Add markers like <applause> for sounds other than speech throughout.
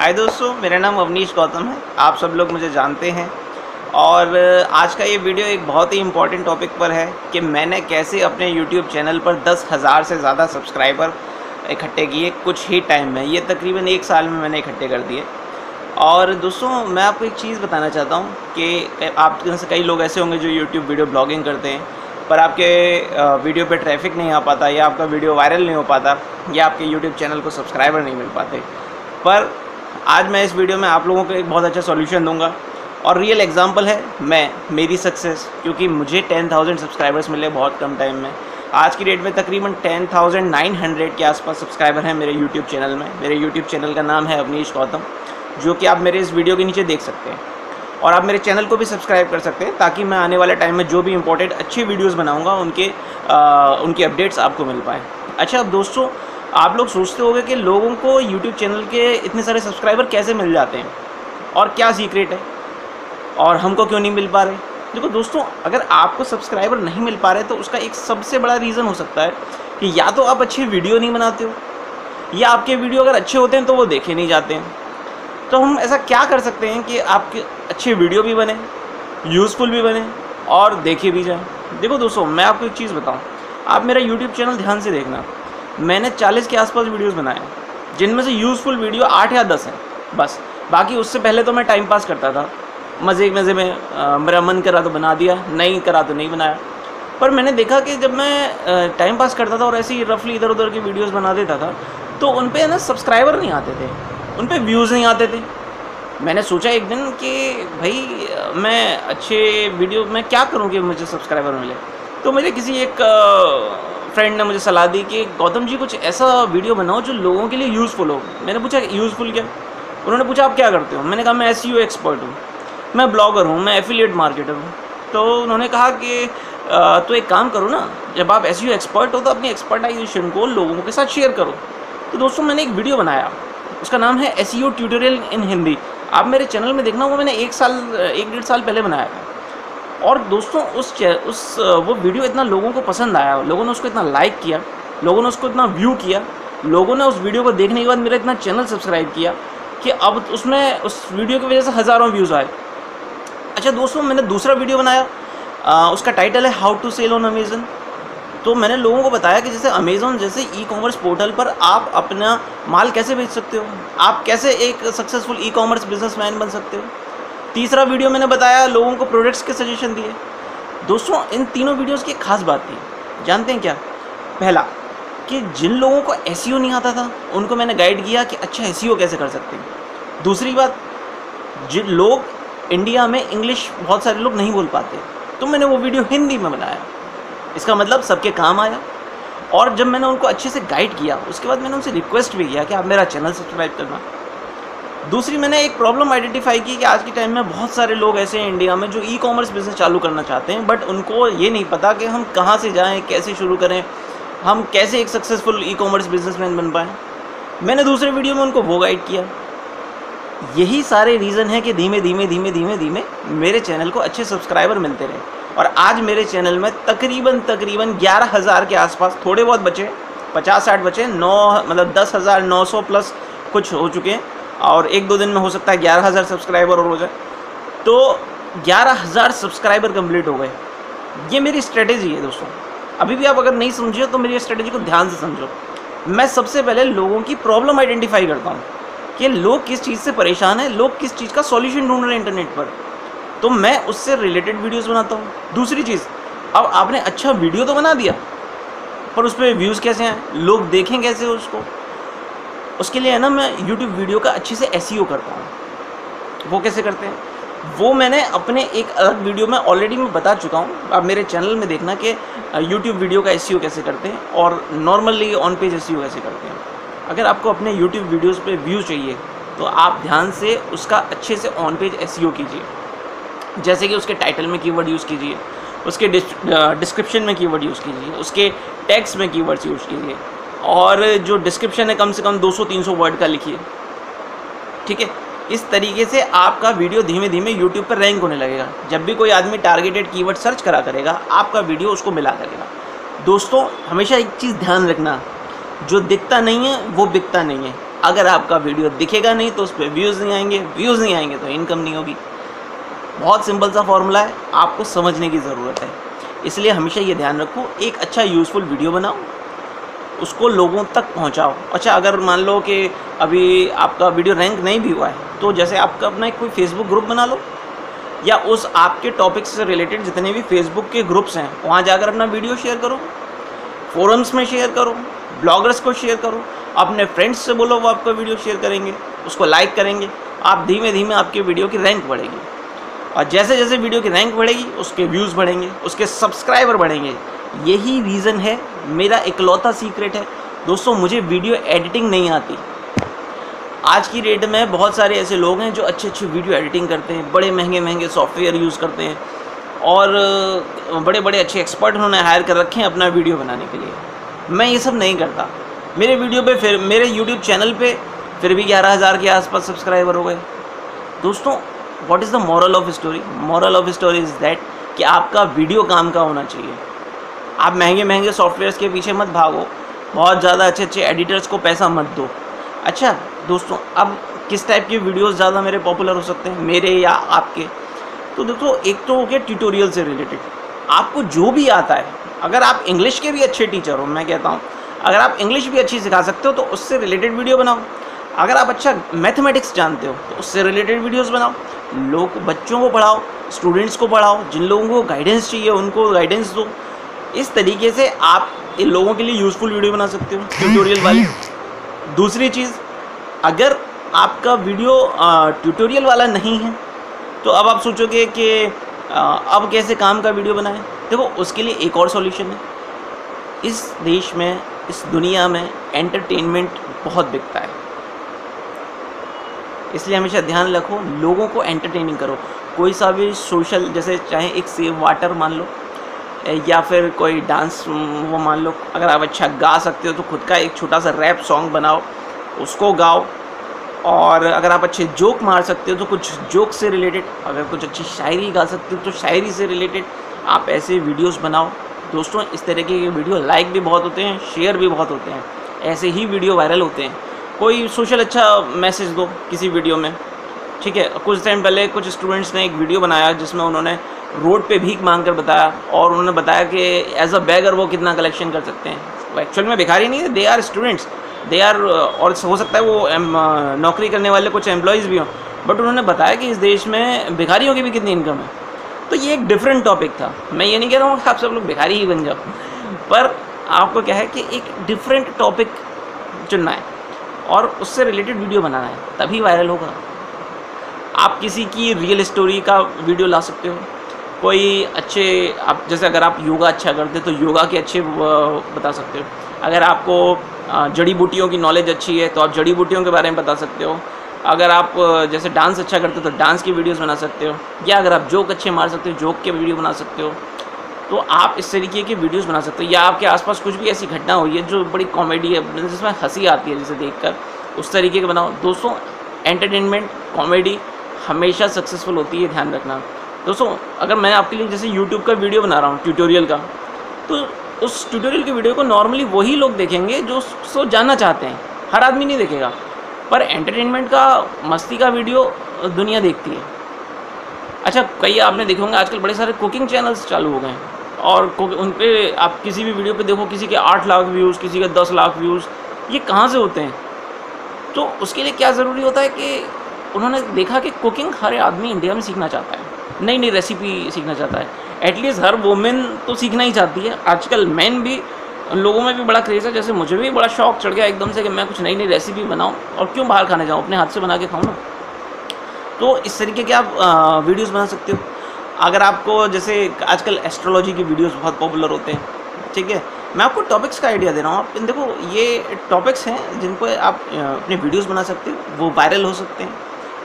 हाय दोस्तों, मेरा नाम अवनीश गौतम है। आप सब लोग मुझे जानते हैं। और आज का ये वीडियो एक बहुत ही इंपॉर्टेंट टॉपिक पर है कि मैंने कैसे अपने यूट्यूब चैनल पर दस हज़ार से ज़्यादा सब्सक्राइबर इकट्ठे किए कुछ ही टाइम में। ये तकरीबन एक साल में मैंने इकट्ठे कर दिए। और, दोस्तों, मैं आपको एक चीज़ बताना चाहता हूँ कि आप से कई लोग ऐसे होंगे जो यूट्यूब वीडियो ब्लॉगिंग करते हैं, पर आपके वीडियो पे ट्रैफ़िक नहीं आ पाता या आपका वीडियो वायरल नहीं हो पाता या आपके यूट्यूब चैनल को सब्सक्राइबर नहीं मिल पाते। पर आज मैं इस वीडियो में आप लोगों को एक बहुत अच्छा सॉल्यूशन दूँगा। और रियल एग्जांपल है, मैं, मेरी सक्सेस क्योंकि मुझे टेन थाउज़ेंड सब्सक्राइबर्स मिले बहुत कम टाइम में। आज की डेट में तकरीबन टेन थाउज़ेंड नाइन हंड्रेड के आसपास सब्सक्राइबर हैं मेरे यूट्यूब चैनल में। मेरे यूट्यूब चैनल का नाम है अवनीश गौतम, जो कि आप मेरे इस वीडियो के नीचे देख सकते हैं। और आप मेरे चैनल को भी सब्सक्राइब कर सकते हैं, ताकि मैं आने वाले टाइम में जो भी इंपॉर्टेंट अच्छी वीडियोज़ बनाऊँगा, उनके उनकी अपडेट्स आपको मिल पाए। अच्छा अब दोस्तों आप लोग सोचते होंगे कि लोगों को यूट्यूब चैनल के इतने सारे सब्सक्राइबर कैसे मिल जाते हैं? और क्या सीक्रेट है? और हमको क्यों नहीं मिल पा रहे? देखो दोस्तों, अगर आपको सब्सक्राइबर नहीं मिल पा रहे तो उसका एक सबसे बड़ा रीज़न हो सकता है कि या तो आप अच्छी वीडियो नहीं बनाते हो, या आपके वीडियो अगर अच्छे होते हैं तो वो देखे नहीं जाते हैं। तो हम ऐसा क्या कर सकते हैं कि आपके अच्छे वीडियो भी बने यूज़फुल भी बने और देखे भी जाएँ। देखो दोस्तों, मैं आपको एक चीज़ बताऊँ। आप मेरा यूट्यूब चैनल ध्यान से देखना। मैंने 40 के आसपास वीडियोस बनाए, जिनमें से यूज़फुल वीडियो आठ या दस हैं, बस। बाकी उससे पहले तो मैं टाइम पास करता था। मज़े मज़े में मेरा मन करा तो बना दिया, नहीं करा तो नहीं बनाया। पर मैंने देखा कि जब मैं टाइम पास करता था और ऐसे ही रफली इधर उधर की वीडियोस बना देता था तो उन पर ना सब्सक्राइबर नहीं आते थे, उन पर व्यूज़ नहीं आते थे। मैंने सोचा एक दिन कि भाई, मैं अच्छे वीडियो, मैं क्या करूँ कि मुझे सब्सक्राइबर मिले? तो मुझे किसी एक फ्रेंड ने मुझे सलाह दी कि, गौतम जी, कुछ ऐसा वीडियो बनाओ जो लोगों के लिए यूज़फुल हो। मैंने पूछा यूज़फुल क्या? उन्होंने पूछा, आप क्या करते हो? मैंने कहा, मैं एस एक्सपर्ट हूँ। मैं ब्लॉगर हूँ, मैं एफिलिएट मार्केटर हूँ। तो उन्होंने कहा कि तो एक काम करो ना, जब आप एस एक्सपर्ट हो तो अपनी एक्सपर्टाइजेशन को लोगों के साथ शेयर करो। तो दोस्तों, मैंने एक वीडियो बनाया। उसका नाम है एस ट्यूटोरियल इन हिंदी आप मेरे चैनल में देखना, वो मैंने एक साल, एक डेढ़ साल पहले बनाया था। और दोस्तों उस उस वो वीडियो इतना लोगों को पसंद आया लोगों ने उसको इतना लाइक किया लोगों ने उसको इतना व्यू किया लोगों ने उस वीडियो को देखने के बाद मेरा इतना चैनल सब्सक्राइब किया कि अब उसमें उस वीडियो की वजह से हज़ारों व्यूज़ आए। अच्छा दोस्तों मैंने दूसरा वीडियो बनाया आ, उसका टाइटल है how to sell on Amazon तो मैंने लोगों को बताया कि जैसे अमेज़ोन जैसे ई कॉमर्स पोर्टल पर आप अपना माल कैसे बेच सकते हो? आप कैसे एक सक्सेसफुल ई कॉमर्स बिजनेसमैन बन सकते हो? तीसरा वीडियो मैंने बताया, लोगों को प्रोडक्ट्स के सजेशन दिए। दोस्तों, इन तीनों वीडियोस की खास बात थी। जानते हैं क्या? पहला, कि जिन लोगों को एस e नहीं आता था, उनको मैंने गाइड किया कि अच्छा एस e कैसे कर सकते हैं। दूसरी बात, जिन लोग इंडिया में इंग्लिश बहुत सारे लोग नहीं बोल पाते तो मैंने वो वीडियो हिंदी में बनाया। इसका मतलब सबके काम आया। और जब मैंने उनको अच्छे से गाइड किया, उसके बाद मैंने उनसे रिक्वेस्ट भी किया कि आप मेरा चैनल सब्सक्राइब करना। दूसरी, मैंने एक प्रॉब्लम आइडेंटिफाई की कि आज के टाइम में बहुत सारे लोग ऐसे हैं इंडिया में जो ई कॉमर्स बिज़नेस चालू करना चाहते हैं बट उनको ये नहीं पता कि हम कहाँ से जाएँ, कैसे शुरू करें, हम कैसे एक सक्सेसफुल ई कॉमर्स बिजनेसमैन बन पाएँ। मैंने दूसरे वीडियो में उनको वो गाइड किया। यही सारे रीज़न है कि धीमे धीमे धीमे धीमे धीमे मेरे चैनल को अच्छे सब्सक्राइबर मिलते रहे। और आज मेरे चैनल में तकरीबन तकरीबन ग्यारह हज़ार के आसपास थोड़े बहुत बचे, पचास साठ बचे, नौ मतलब दस हज़ार नौ सौ प्लस कुछ हो चुके हैं। और एक दो दिन में हो सकता है ग्यारह हज़ार सब्सक्राइबर और हो जाए। तो ग्यारह हज़ार सब्सक्राइबर कंप्लीट हो गए। ये मेरी स्ट्रेटेजी है दोस्तों। अभी भी आप अगर नहीं समझे तो मेरी स्ट्रेटेजी को ध्यान से समझो। मैं सबसे पहले लोगों की प्रॉब्लम आइडेंटिफाई करता हूँ कि लोग किस चीज़ से परेशान हैं, लोग किस चीज़ का सॉल्यूशन ढूंढ रहे हैं इंटरनेट पर। तो मैं उससे रिलेटेड वीडियोस बनाता हूँ। दूसरी चीज़, अब आपने अच्छा वीडियो तो बना दिया, पर उस पर व्यूज़ कैसे हैं? लोग देखें कैसे उसको? उसके लिए है ना मैं यूट्यूब वीडियो का अच्छे से एस e करता हूँ वो कैसे करते हैं? वो मैंने अपने एक अलग वीडियो में ऑलरेडी मैं बता चुका हूँ। आप मेरे चैनल में देखना कि यूट्यूब वीडियो का एस e कैसे करते हैं और नॉर्मली ऑन पेज एस कैसे करते हैं। अगर आपको अपने यूट्यूब वीडियोज़ पे व्यू चाहिए तो आप ध्यान से उसका अच्छे से ऑन पेज एस कीजिए। जैसे कि उसके टाइटल में कीवर्ड यूज़ कीजिए, उसके डिस्क्रिप्शन में कीवर्ड यूज़ कीजिए, उसके टैक्स में कीवर्ड्स यूज़ कीजिए। और जो डिस्क्रिप्शन है कम से कम 200-300 वर्ड का लिखिए। ठीक है? इस तरीके से आपका वीडियो धीमे धीमे यूट्यूब पर रैंक होने लगेगा। जब भी कोई आदमी टारगेटेड कीवर्ड सर्च करा करेगा, आपका वीडियो उसको मिला करेगा। दोस्तों, हमेशा एक चीज़ ध्यान रखना, जो दिखता नहीं है, वो बिकता नहीं है। अगर आपका वीडियो दिखेगा नहीं तो उस पर व्यूज़ नहीं आएँगे। व्यूज़ नहीं आएँगे तो इनकम नहीं होगी। बहुत सिंपल सा फॉर्मूला है, आपको समझने की ज़रूरत है। इसलिए हमेशा ये ध्यान रखो, एक अच्छा यूज़फुल वीडियो बनाओ। उसको लोगों तक पहुंचाओ। अच्छा अगर मान लो कि अभी आपका वीडियो रैंक नहीं भी हुआ है तो जैसे आपका अपना कोई फेसबुक ग्रुप बना लो, या उस आपके टॉपिक से रिलेटेड जितने भी फेसबुक के ग्रुप्स हैं, वहाँ जाकर अपना वीडियो शेयर करो फोरम्स में शेयर करो ब्लॉगर्स को शेयर करो, अपने फ्रेंड्स से बोलो वो आपका वीडियो शेयर करेंगे, उसको लाइक करेंगे, आप धीमे धीमे आपके वीडियो की रैंक बढ़ेगी। और जैसे जैसे वीडियो की रैंक बढ़ेगी, उसके व्यूज़ बढ़ेंगे, उसके सब्सक्राइबर बढ़ेंगे। यही रीज़न है, मेरा इकलौता सीक्रेट है। दोस्तों, मुझे वीडियो एडिटिंग नहीं आती। आज की डेट में बहुत सारे ऐसे लोग हैं जो अच्छे अच्छे वीडियो एडिटिंग करते हैं, बड़े महँगे महँगे सॉफ्टवेयर यूज़ करते हैं और बड़े बड़े अच्छे एक्सपर्ट उन्होंने हायर कर रखे हैं अपना वीडियो बनाने के लिए। मैं ये सब नहीं करता। मेरे वीडियो पे फिर, मेरे यूट्यूब चैनल पे फिर भी ग्यारह हज़ार के आसपास सब्सक्राइबर हो गए। दोस्तों what is the moral of story moral of story is that कि आपका वीडियो काम का होना चाहिए। आप महँगे महँगे सॉफ्टवेयर्स के पीछे मत भागो। बहुत ज़्यादा अच्छे अच्छे एडिटर्स को पैसा मत दो। अच्छा दोस्तों, अब किस टाइप के वीडियोस ज़्यादा मेरे पॉपुलर हो सकते हैं? मेरे या आपके? तो दोस्तों एक तो हो गया ट्यूटोरियल से रिलेटेड आपको जो भी आता है, अगर आप इंग्लिश के भी अच्छे टीचर हो, मैं कहता हूँ, अगर आप इंग्लिश भी अच्छी सिखा सकते हो तो उससे रिलेटेड वीडियो बनाओ। अगर आप अच्छा मैथमेटिक्स जानते हो तो उससे रिलेटेड वीडियोस बनाओ। लोग बच्चों को पढ़ाओ स्टूडेंट्स को पढ़ाओ, जिन लोगों को गाइडेंस चाहिए, उनको गाइडेंस दो। इस तरीके से आप इन लोगों के लिए यूज़फुल वीडियो बना सकते हो ट्यूटोरियल वाली। दूसरी चीज़, अगर आपका वीडियो ट्यूटोरियल वाला नहीं है तो अब आप सोचोगे कि अब कैसे काम का वीडियो बनाएँ? देखो, उसके लिए एक और सॉल्यूशन है। इस देश में, इस दुनिया में एंटरटेनमेंट बहुत बिकता है। इसलिए हमेशा ध्यान रखो, लोगों को एंटरटेनिंग करो। कोई सा भी सोशल जैसे चाहे एक सेव वाटर मान लो या फिर कोई डांस वो मान लो, अगर आप अच्छा गा सकते हो तो खुद का एक छोटा सा रैप सॉन्ग बनाओ, उसको गाओ। और अगर आप अच्छे जोक मार सकते हो तो कुछ जोक से रिलेटेड अगर कुछ अच्छी शायरी गा सकते हो तो शायरी से रिलेटेड आप ऐसे वीडियोस बनाओ। दोस्तों, इस तरीके के वीडियो लाइक भी बहुत होते हैं शेयर भी बहुत होते हैं। ऐसे ही वीडियो वायरल होते हैं। कोई सोशल अच्छा मैसेज दो किसी वीडियो में। ठीक है, कुछ टाइम पहले कुछ स्टूडेंट्स ने एक वीडियो बनाया, जिसमें उन्होंने रोड पे भीख मांग कर बताया और उन्होंने बताया कि एज अ बैगर वो कितना कलेक्शन कर सकते हैं। एक्चुअल में भिखारी नहीं है they are students they are और हो सकता है वो नौकरी करने वाले कुछ एम्प्लॉयज़ भी हों। बट उन्होंने बताया कि इस देश में भिखारियों की भी कितनी इनकम है। तो ये एक डिफरेंट टॉपिक था। मैं ये नहीं कह रहा हूँ कि आप सब लोग भिखारी ही बन जाओ। पर आपको क्या है कि एक डिफरेंट टॉपिक चुनना है और उससे रिलेटेड वीडियो बनाना है। तभी वायरल होगा। आप किसी की रियल स्टोरी का वीडियो ला सकते हो। कोई अच्छे, आप जैसे अगर आप योगा अच्छा करते तो योगा के अच्छे बता सकते हो। अगर आपको जड़ी बूटियों की नॉलेज अच्छी है तो आप जड़ी बूटियों के बारे में बता सकते हो। अगर आप जैसे डांस अच्छा करते हो तो डांस की वीडियोस बना सकते हो। या अगर आप जोक अच्छे मार सकते हो जोक के वीडियो बना सकते हो। तो आप इस तरीके की वीडियोस बना सकते हो। या आपके आसपास कुछ भी ऐसी घटना हुई है, जो बड़ी कॉमेडी है जिसमें हँसी आती है, जिसे देखकर, उस तरीके के बनाओ। दोस्तों एंटरटेनमेंट कॉमेडी हमेशा सक्सेसफुल होती है, ध्यान रखना। दोस्तों, अगर मैं आपके लिए जैसे यूट्यूब का वीडियो बना रहा हूँ ट्यूटोरियल का तो उस ट्यूटोरियल की वीडियो को नॉर्मली वही लोग देखेंगे जो उसको जानना चाहते हैं। हर आदमी नहीं देखेगा, पर एंटरटेनमेंट का, मस्ती का वीडियो दुनिया देखती है। अच्छा कई आपने देखे होंगे, आजकल बड़े सारे कुकिंग चैनल्स चालू हो गए हैं, और उन पर आप किसी भी वीडियो पे देखो, किसी के आठ लाख व्यूज़ किसी के दस लाख व्यूज़ ये कहाँ से होते हैं? तो उसके लिए क्या ज़रूरी होता है कि उन्होंने देखा कि कुकिंग हर आदमी इंडिया में सीखना चाहता है। नई नई रेसिपी सीखना चाहता है। एटलीस्ट हर वोमेन तो सीखना ही चाहती है। आजकल मैन भी, लोगों में भी बड़ा क्रेज़ है। जैसे मुझे भी बड़ा शौक चढ़ गया एकदम से कि मैं कुछ नई नई रेसिपी बनाऊँ और क्यों बाहर खाने जाऊँ, अपने हाथ से बना के खाऊँ ना। तो इस तरीके के आप वीडियोस बना सकते हो। अगर आपको जैसे आजकल एस्ट्रोलॉजी की वीडियोस बहुत पॉपुलर होते हैं, ठीक है? मैं आपको टॉपिक्स का आइडिया दे रहा हूँ। आप, देखो, ये टॉपिक्स हैं जिनको आप अपने वीडियोस बना सकते हो। वो वायरल हो सकते हैं।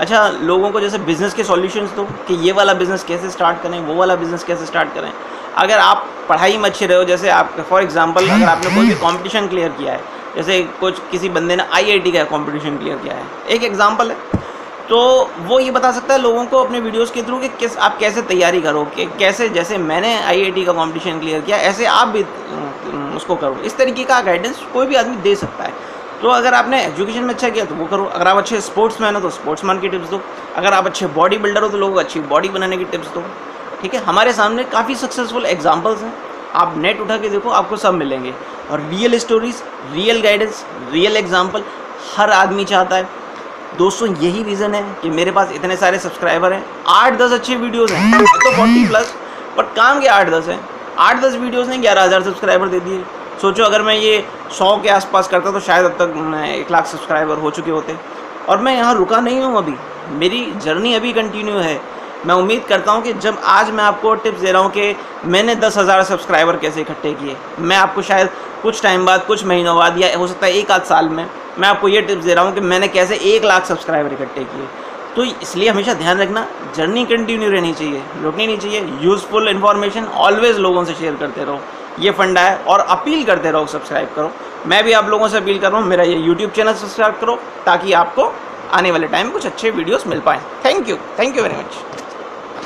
अच्छा लोगों को जैसे बिज़नेस के सॉल्यूशंस दो कि ये वाला बिज़नेस कैसे स्टार्ट करें वो वाला बिज़नेस कैसे स्टार्ट करें। अगर आप पढ़ाई में अच्छे रहे हो जैसे आप फॉर एग्जांपल अगर आपने कोई भी <laughs> कंपटीशन क्लियर किया है जैसे कुछ किसी बंदे ने आईआईटी का कंपटीशन क्लियर किया है एक एग्ज़ाम्पल है। तो वो ये बता सकता है लोगों को अपने वीडियोस के थ्रू कि किस आप कैसे तैयारी करो कि कैसे जैसे मैंने आईआईटी का कंपटीशन क्लियर किया ऐसे आप भी उसको करो। इस तरीके का गाइडेंस कोई भी आदमी दे सकता है। तो अगर आपने एजुकेशन में अच्छा किया तो वो करो। अगर आप अच्छे स्पोर्ट्स मैन हो तो स्पोर्ट्स मैन की टिप्स दो। अगर आप अच्छे बॉडी बिल्डर हो तो लोगों को अच्छी बॉडी बनाने की टिप्स दो। ठीक है? हमारे सामने काफ़ी सक्सेसफुल एग्जाम्पल्स हैं। आप नेट उठा के देखो, आपको सब मिलेंगे। और real stories real guidance real example हर आदमी चाहता है। दोस्तों, यही रीज़न है कि मेरे पास इतने सारे सब्सक्राइबर हैं। आठ दस अच्छे वीडियोज़ हैं। तो फोर्टी प्लस बट काम के आठ दस हैं। आठ दस वीडियोज़ ने ग्यारह हज़ार सब्सक्राइबर दे दिए। सोचो, अगर मैं ये सौ के आसपास करता तो शायद अब तक एक लाख सब्सक्राइबर हो चुके होते। और मैं यहाँ रुका नहीं हूँ अभी। मेरी जर्नी अभी कंटिन्यू है। मैं उम्मीद करता हूँ कि जब आज मैं आपको टिप्स दे रहा हूँ कि मैंने दस हज़ार सब्सक्राइबर कैसे इकट्ठे किए। मैं आपको शायद कुछ टाइम बाद, कुछ महीनों बाद या हो सकता है एक आध साल में मैं आपको ये टिप्स दे रहा हूँ कि मैंने कैसे एक लाख सब्सक्राइबर इकट्ठे किए। तो इसलिए हमेशा ध्यान रखना जर्नी कंटिन्यू रहनी चाहिए। रुकनी नहीं चाहिए। यूज़फुल इन्फॉर्मेशन ऑलवेज़ लोगों से शेयर करते रहो। ये फंडा है और अपील करते रहो सब्सक्राइब करो। मैं भी आप लोगों से अपील कर रहा हूँ, मेरा ये यूट्यूब चैनल सब्सक्राइब करो, ताकि आपको आने वाले टाइम कुछ अच्छे वीडियोस मिल पाएँ। Thank you thank you very much